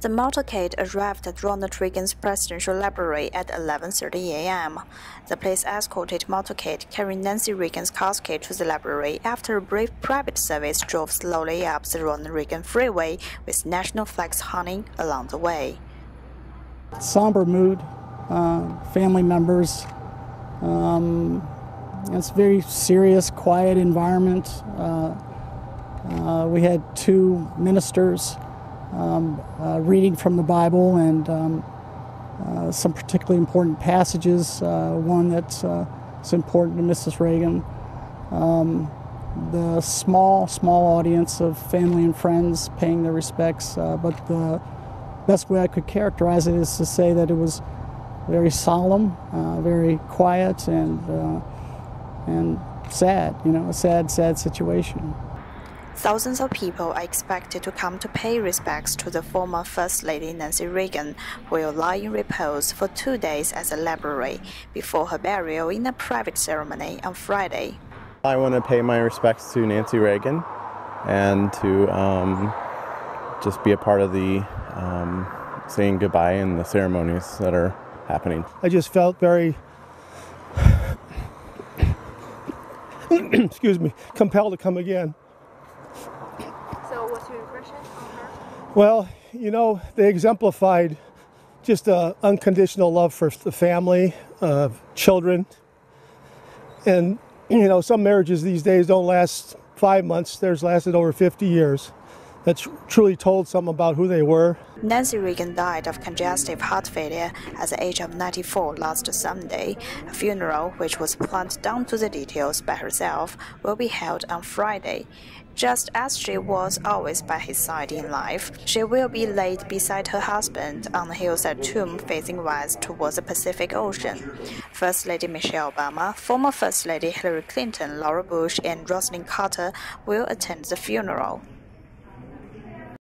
The motorcade arrived at Ronald Reagan's presidential library at 11:30 a.m. The police escorted motorcade carrying Nancy Reagan's casket to the library after a brief private service drove slowly up the Ronald Reagan freeway with national flags hanging along the way. Somber mood, uh, family members. Um, it's a very serious, quiet environment. Uh, uh, we had two ministers um, uh, reading from the Bible and um, uh, some particularly important passages. Uh, one that's uh, important to Mrs. Reagan. Um, the small, small audience of family and friends paying their respects, uh, but the best way I could characterize it is to say that it was very solemn, very quiet, and and sad. You know, a sad, sad situation. Thousands of people are expected to come to pay respects to the former First Lady Nancy Reagan, who will lie in repose for two days at the library before her burial in a private ceremony on Friday. I want to pay my respects to Nancy Reagan and to um, just be a part of the um, saying goodbye and the ceremonies that are happening. I just felt very excuse me, compelled to come again. Well, you know, they exemplified just a unconditional love for the family, uh, children, and you know, some marriages these days don't last five months. Theirs lasted over 50 years. That truly told something about who they were. Nancy Reagan died of congestive heart failure at the age of 94 last Sunday. A funeral, which was planned down to the details by herself, will be held on Friday. Just as she was always by his side in life, she will be laid beside her husband on the hillside tomb facing west towards the Pacific Ocean. First Lady Michelle Obama, former First Lady Hillary Clinton, Laura Bush, and Rosalynn Carter will attend the funeral.